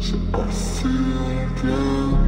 I feel good.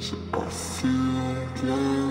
I feel like